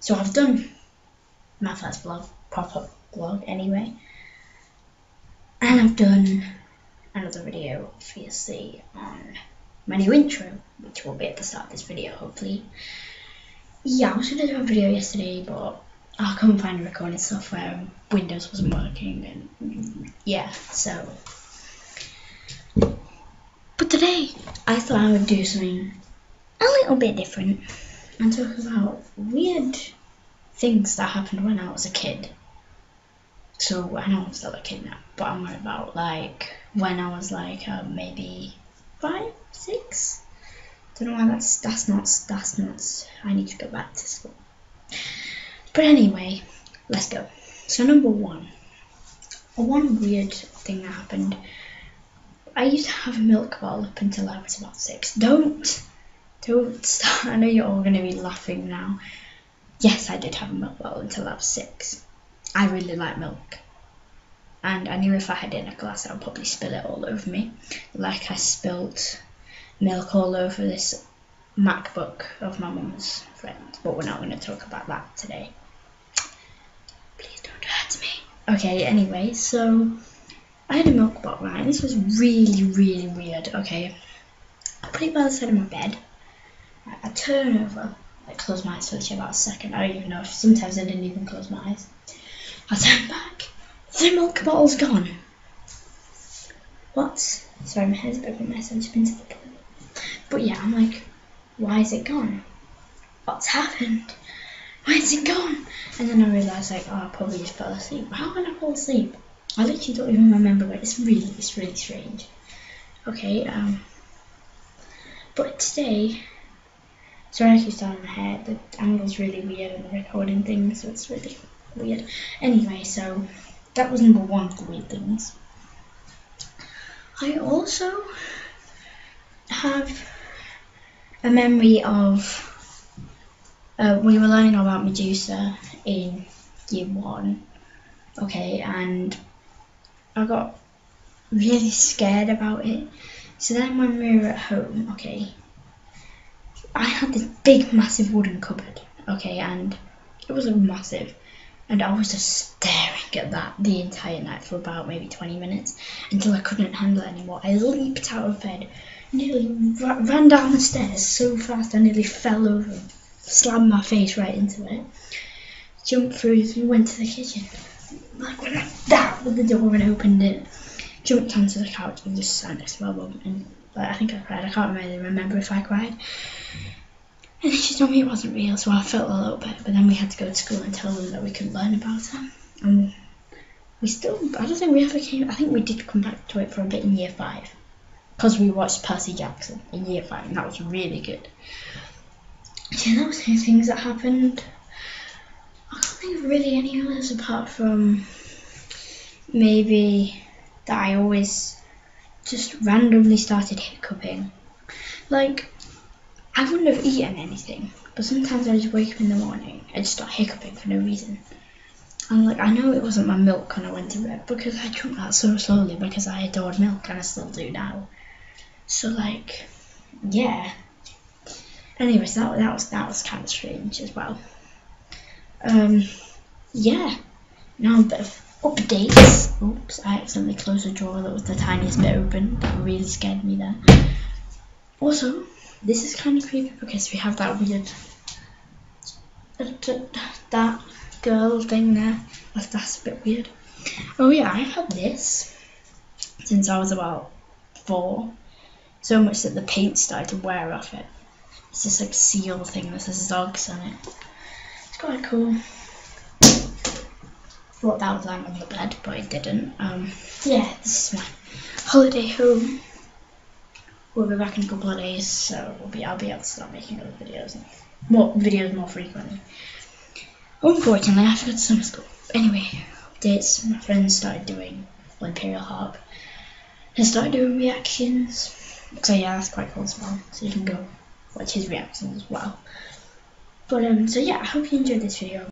So I've done my first vlog, proper vlog anyway. And I've done another video, obviously, on my new intro, which will be at the start of this video, hopefully. Yeah, I was going to do a video yesterday, but I couldn't find the recording software, Windows wasn't working, and yeah, so. But today, I thought I would do something little bit different and talk about weird things that happened when I was a kid. So I know I'm still a kid now, but I'm worried about like when I was like uh, maybe five, six. Don't know why that's that's not that's not. I need to go back to school. But anyway, let's go. So number one, one weird thing that happened. I used to have a milk bottle up until I was about six. Don't don't start. I know you're all going to be laughing now. Yes, I did have a milk bottle until I was six. I really like milk. And I knew if I had it in a glass, I would probably spill it all over me. Like I spilt milk all over this MacBook of my mum's friend. But we're not going to talk about that today. Please don't hurt me. Okay, anyway, so I had a milk bottle, right? This was really, really weird. Okay, I put it by the side of my bed. I turn over, I close my eyes for literally about a second. I don't even know if sometimes I didn't even close my eyes. I turn back, the milk bottle's gone. What? Sorry, my hair's a bit of a mess. I've just been to the toilet. But yeah, I'm like, why is it gone? What's happened? Why is it gone? And then I realised, like, oh, I probably just fell asleep. How can I fall asleep? I literally don't even remember it. It's really, it's really strange. Okay, um, but today Sorry I starting my hair, the angle's really weird and the recording thing, so it's really weird. Anyway, so that was number one of the weird things. I also have a memory of uh, we were learning about Medusa in year one, okay, and I got really scared about it. So then when we were at home, okay, I had this big, massive wooden cupboard, okay, and it was massive, and I was just staring at that the entire night for about maybe 20 minutes until I couldn't handle it anymore. I leaped out of bed, nearly ran down the stairs so fast I nearly fell over, slammed my face right into it, jumped through, went to the kitchen, like that with the door and opened it, jumped onto the couch and just sat next to my mum and I think I cried. I can't really remember if I cried. And she told me it wasn't real, so I felt a little bit. But then we had to go to school and tell them that we couldn't learn about it. And we still, I don't think we ever came, I think we did come back to it for a bit in year five. Because we watched Percy Jackson in year five, and that was really good. Yeah, that was the things that happened. I can't think of really any others apart from maybe that I always just randomly started hiccuping. Like, I wouldn't have eaten anything, but sometimes I just wake up in the morning and start hiccuping for no reason. And like, I know it wasn't my milk when I went to bed because I drank that so slowly because I adored milk and I still do now. So like, yeah. Anyways, that that was that was kind of strange as well. Um, yeah. Now a bit of updates. Oops, I accidentally closed a drawer that was the tiniest bit open. That really scared me there. Also, this is kind of creepy because we have that weird that girl thing there. That's, that's a bit weird. Oh yeah, I've had this since I was about four. So much that the paint started to wear off it. It's this like seal thing that says dogs on it. It's quite cool thought that would land on the bed, but it didn't. Um, yeah, this is my holiday home. We'll be back in a couple of days, so we'll be I'll be able to start making other videos and more videos more frequently. Unfortunately, I forgot summer school. Anyway, updates. My friends started doing Imperial Harp. They started doing reactions. So yeah, that's quite cool as well. So you can go watch his reactions as well. But um, so yeah, I hope you enjoyed this video.